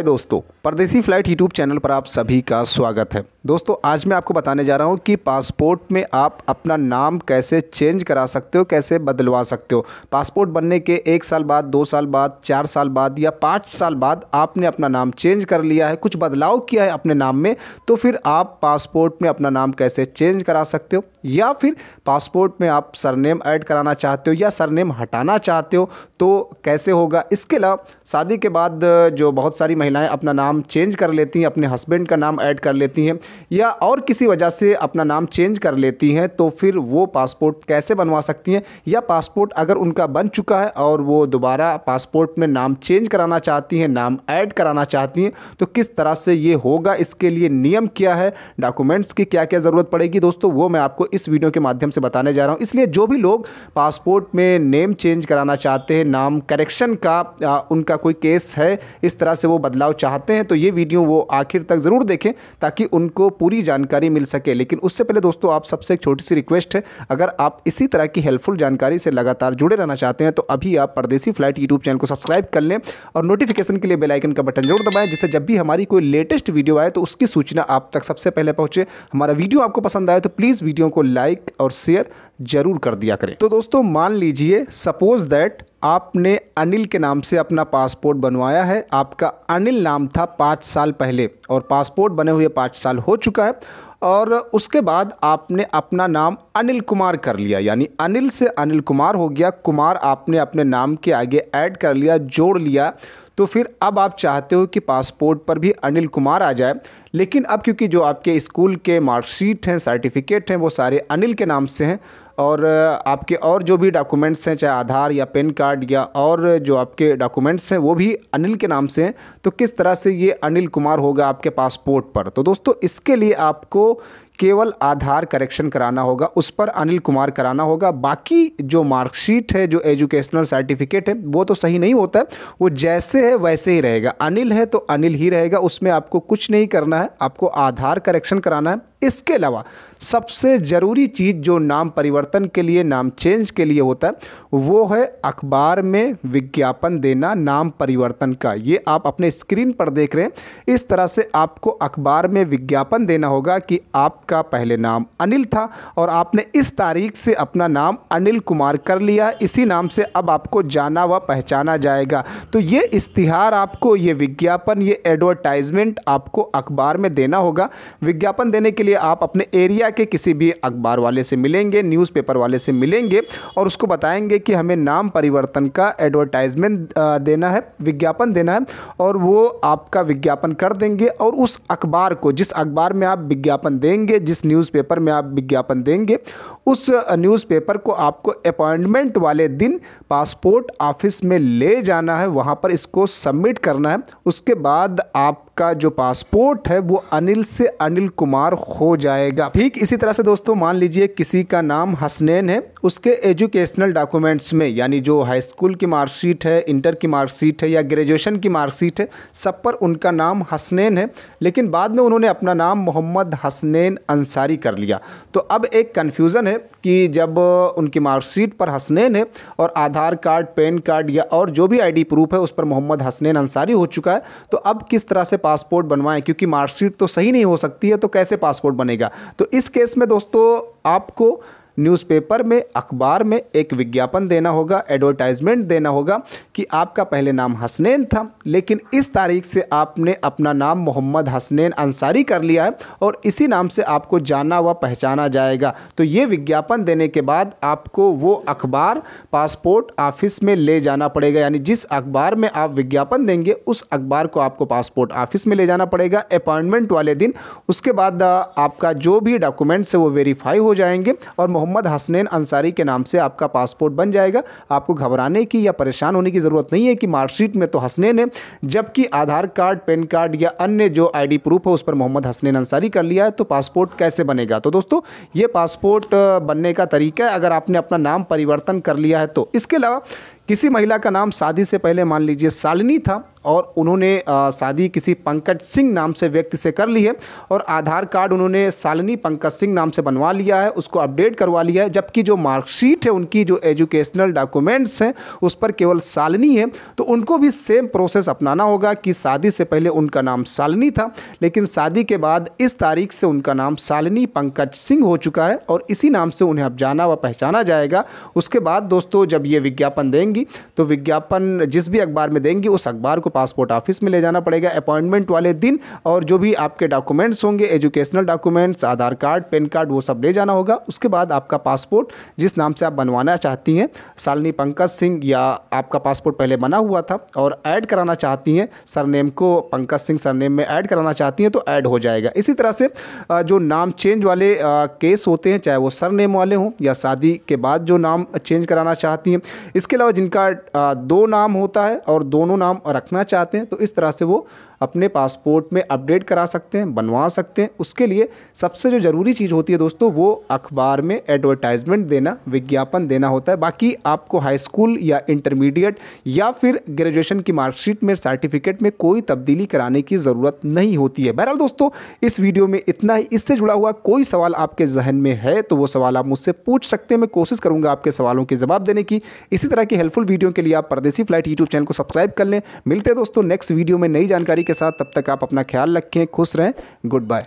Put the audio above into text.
हाय दोस्तों, परदेसी flight YouTube channel पर आप सभी का स्वागत है। दोस्तों, आज मैं आपको बताने जा रहा हूँ कि पासपोर्ट में आप अपना नाम कैसे चेंज करा सकते हो, कैसे बदलवा सकते हो। पासपोर्ट बनने के एक साल बाद, दो साल बाद, चार साल बाद या पाँच साल बाद आपने अपना नाम चेंज कर लिया है, कुछ बदलाव किया है अपने नाम में तो फिर आप पासपोर्ट में अपना नाम कैसे चेंज करा सकते हो? या फिर पासपोर्ट में आप सरनेम ऐड कराना चाहते हो या सरनेम हटाना चाहते हो तो कैसे होगा? इसके अलावा शादी के बाद जो बहुत सारी महिलाएँ अपना नाम चेंज कर लेती हैं, अपने हस्बैंड का नाम ऐड कर लेती हैं, या और किसी वजह से अपना नाम चेंज कर लेती हैं तो फिर वो पासपोर्ट कैसे बनवा सकती हैं? या पासपोर्ट अगर उनका बन चुका है और वो दोबारा पासपोर्ट में नाम चेंज कराना चाहती हैं, नाम ऐड कराना चाहती हैं तो किस तरह से ये होगा? इसके लिए नियम क्या है? डॉक्यूमेंट्स की क्या क्या ज़रूरत पड़ेगी? दोस्तों, वो मैं आपको इस वीडियो के माध्यम से बताने जा रहा हूँ। इसलिए जो भी लोग पासपोर्ट में नेम चेंज कराना चाहते हैं, नाम करेक्शन का उनका कोई केस है, इस तरह से वो बदलाव चाहते हैं तो ये वीडियो वो आखिर तक ज़रूर देखें ताकि उनको पूरी जानकारी मिल सके। लेकिन उससे पहले दोस्तों, आप सबसे एक छोटी सी रिक्वेस्ट है, अगर आप इसी तरह की हेल्पफुल जानकारी से लगातार जुड़े रहना चाहते हैं तो अभी आप परदेसी फ़्लाइट यूट्यूब चैनल को सब्सक्राइब कर लें और नोटिफिकेशन के लिए बेलाइकन का बटन ज़रूर दबाएँ, जिससे जब भी हमारी कोई लेटेस्ट वीडियो आए तो उसकी सूचना आप तक सबसे पहले पहुँचे। हमारा वीडियो आपको पसंद आए तो प्लीज़ वीडियो को लाइक और शेयर ज़रूर कर दिया करें। तो दोस्तों, मान लीजिए सपोज़ दैट आपने अनिल के नाम से अपना पासपोर्ट बनवाया है। आपका अनिल नाम था पाँच साल पहले और पासपोर्ट बने हुए पाँच साल हो चुका है और उसके बाद आपने अपना नाम अनिल कुमार कर लिया। यानी अनिल से अनिल कुमार हो गया। कुमार आपने अपने नाम के आगे ऐड कर लिया, जोड़ लिया। तो फिर अब आप चाहते हो कि पासपोर्ट पर भी अनिल कुमार आ जाए। लेकिन अब क्योंकि जो आपके स्कूल के मार्कशीट हैं सर्टिफिकेट हैं, वो सारे अनिल के नाम से हैं और आपके और जो भी डॉक्यूमेंट्स हैं, चाहे आधार या पेन कार्ड या और जो आपके डॉक्यूमेंट्स हैं, वो भी अनिल के नाम से हैं। तो किस तरह से ये अनिल कुमार होगा आपके पासपोर्ट पर? तो दोस्तों, इसके लिए आपको केवल आधार करेक्शन कराना होगा, उस पर अनिल कुमार कराना होगा। बाकी जो मार्कशीट है, जो एजुकेशनल सर्टिफिकेट है, वो तो सही नहीं होता है, वो जैसे है, वैसे ही रहेगा। अनिल है तो अनिल ही रहेगा, उसमें आपको कुछ नहीं करना है, आपको आधार करेक्शन कराना है। इसके अलावा सबसे ज़रूरी चीज़ जो नाम परिवर्तन के लिए, नाम चेंज के लिए होता है, वो है अखबार में विज्ञापन देना, नाम परिवर्तन का। ये आप अपने स्क्रीन पर देख रहे हैं। इस तरह से आपको अखबार में विज्ञापन देना होगा कि आपका पहले नाम अनिल था और आपने इस तारीख से अपना नाम अनिल कुमार कर लिया। इसी नाम से अब आपको जाना व पहचाना जाएगा। तो ये इश्तिहार आपको, ये विज्ञापन, ये एडवर्टाइजमेंट आपको अखबार में देना होगा। विज्ञापन देने के लिए आप अपने एरिया के किसी भी अखबार वाले से मिलेंगे, न्यूज़पेपर वाले से मिलेंगे और उसको बताएँगे कि हमें नाम परिवर्तन का एडवर्टाइजमेंट देना है, विज्ञापन देना है और वो आपका विज्ञापन कर देंगे और उस अखबार को, जिस अखबार में आप विज्ञापन देंगे, जिस न्यूज़पेपर में आप विज्ञापन देंगे, उस न्यूज़पेपर को आपको अपॉइंटमेंट वाले दिन पासपोर्ट ऑफ़िस में ले जाना है, वहाँ पर इसको सबमिट करना है। उसके बाद आप का जो पासपोर्ट है, वो अनिल से अनिल कुमार हो जाएगा। ठीक इसी तरह से दोस्तों, मान लीजिए किसी का नाम हसनैन है, उसके एजुकेशनल डॉक्यूमेंट्स में, यानी जो हाई स्कूल की मार्कशीट है, इंटर की मार्कशीट है, या ग्रेजुएशन की मार्कशीट है, सब पर उनका नाम हसनैन है, लेकिन बाद में उन्होंने अपना नाम मोहम्मद हसनैन अंसारी कर लिया। तो अब एक कन्फ्यूज़न है कि जब उनकी मार्कशीट पर हसनैन है और आधार कार्ड, पैन कार्ड या और जो भी आईडी प्रूफ है, उस पर मोहम्मद हसनैन अंसारी हो चुका है तो अब किस तरह से पासपोर्ट बनवाएँ, क्योंकि मार्कशीट तो सही नहीं हो सकती है तो कैसे पासपोर्ट बनेगा? तो इस केस में दोस्तों, आपको न्यूज़पेपर में, अखबार में एक विज्ञापन देना होगा, एडवर्टाइजमेंट देना होगा कि आपका पहले नाम हसनैन था, लेकिन इस तारीख से आपने अपना नाम मोहम्मद हसनैन अंसारी कर लिया है और इसी नाम से आपको जाना व पहचाना जाएगा। तो ये विज्ञापन देने के बाद आपको वो अखबार पासपोर्ट ऑफ़िस में ले जाना पड़ेगा। यानी जिस अखबार में आप विज्ञापन देंगे, उस अखबार को आपको पासपोर्ट ऑफ़िस में ले जाना पड़ेगा, अपॉइंटमेंट वाले दिन। उसके बाद आपका जो भी डॉक्यूमेंट्स है वो वेरीफाई हो जाएँगे और मोहम्मद मोहम्मद हसनैन अंसारी के नाम से आपका पासपोर्ट बन जाएगा। आपको घबराने की या परेशान होने की ज़रूरत नहीं है कि मार्कशीट में तो हसनैन है, जबकि आधार कार्ड, पैन कार्ड या अन्य जो आईडी प्रूफ है उस पर मोहम्मद हसनैन अंसारी कर लिया है तो पासपोर्ट कैसे बनेगा? तो दोस्तों, ये पासपोर्ट बनने का तरीका है। अगर आपने अपना नाम परिवर्तन कर लिया है तो इसके अलावा किसी महिला का नाम शादी से पहले मान लीजिए सालिनी था और उन्होंने शादी किसी पंकज सिंह नाम से व्यक्ति से कर ली है और आधार कार्ड उन्होंने सालनी पंकज सिंह नाम से बनवा लिया है, उसको अपडेट करवा लिया है, जबकि जो मार्कशीट है, उनकी जो एजुकेशनल डॉक्यूमेंट्स हैं, उस पर केवल सालनी है। तो उनको भी सेम प्रोसेस अपनाना होगा कि शादी से पहले उनका नाम सालनी था, लेकिन शादी के बाद इस तारीख से उनका नाम सालनी पंकज सिंह हो चुका है और इसी नाम से उन्हें अब जाना व पहचाना जाएगा। उसके बाद दोस्तों, जब ये विज्ञापन देंगी तो विज्ञापन जिस भी अखबार में देंगी, उस अखबार को पासपोर्ट ऑफ़िस में ले जाना पड़ेगा अपॉइंटमेंट वाले दिन और जो भी आपके डॉक्यूमेंट्स होंगे educational documents Aadhaar card PAN card, वो सब ले जाना होगा। उसके बाद आपका पासपोर्ट जिस नाम से आप बनवाना चाहती हैं, सालनी पंकज सिंह या आपका पासपोर्ट पहले बना हुआ था और ऐड कराना चाहती हैं सरनेम को पंकज सिंह सरनेम में ऐड कराना चाहती हैं तो ऐड हो जाएगा। इसी तरह से जो नाम चेंज वाले केस होते हैं, चाहे वो सरनेम वाले हों या शादी के बाद जो नाम चेंज कराना चाहती हैं, इसके अलावा जिनका दो नाम होता है और दोनों नाम रखना चाहते हैं तो इस तरह से वो अपने पासपोर्ट में अपडेट करा सकते हैं, बनवा सकते हैं। उसके लिए सबसे जो ज़रूरी चीज़ होती है दोस्तों, वो अखबार में एडवर्टाइजमेंट देना, विज्ञापन देना होता है। बाकी आपको हाई स्कूल या इंटरमीडिएट या फिर ग्रेजुएशन की मार्कशीट में सर्टिफिकेट में कोई तब्दीली कराने की ज़रूरत नहीं होती है। बहरहाल दोस्तों, इस वीडियो में इतना ही। इससे जुड़ा हुआ कोई सवाल आपके जहन में है तो वो सवाल आप मुझसे पूछ सकते हैं। मैं कोशिश करूँगा आपके सवालों के जवाब देने की। इसी तरह की हेल्पफुल वीडियो के लिए आप परदेसी फ़्लाइट यूट्यूब चैनल को सब्सक्राइब कर लें। मिलते हैं दोस्तों नेक्स्ट वीडियो में नई जानकारी के साथ तब तक आप अपना ख्याल रखें खुश रहें गुड बाय।